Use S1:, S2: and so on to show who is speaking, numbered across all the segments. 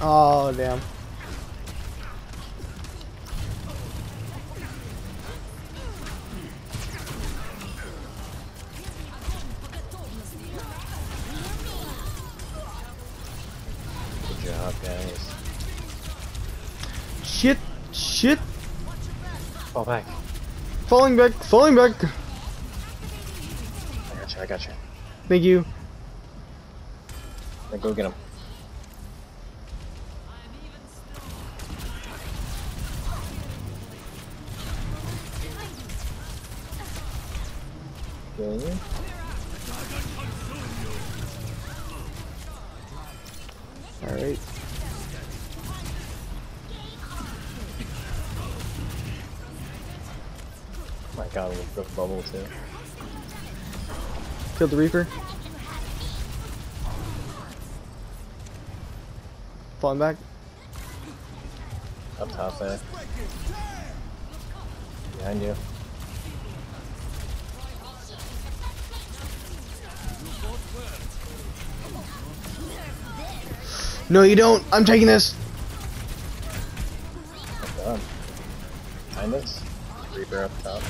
S1: Oh, damn.
S2: Good job, guys.
S1: Shit, shit.
S2: Fall back.
S1: Falling back, falling back.
S2: I got you, I got you.
S1: Thank you.
S2: Then go get him. You?
S1: Alright.
S2: my god, we broke bubble too.
S1: Killed the Reaper. Falling back.
S2: Up top there. Behind you.
S1: No, you don't. I'm taking this.
S2: Oh. Behind us. Reaper up top.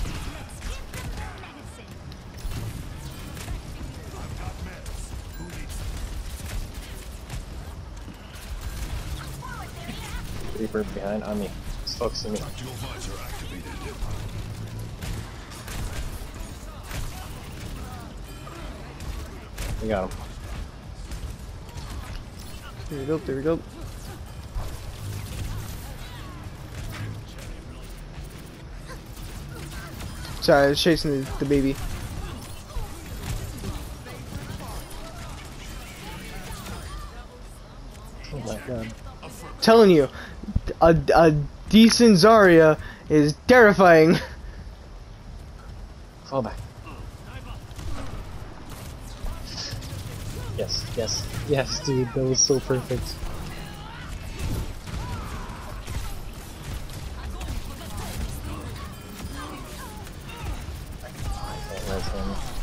S2: Reaper behind on me. It's focusing me. We got him.
S1: There we go. There we go. Sorry, I was chasing the, the baby.
S2: Oh my god.
S1: Telling you, a, a decent Zarya is terrifying.
S2: Oh Fall back. Yes, yes, yes, dude, that was so perfect. I can't him.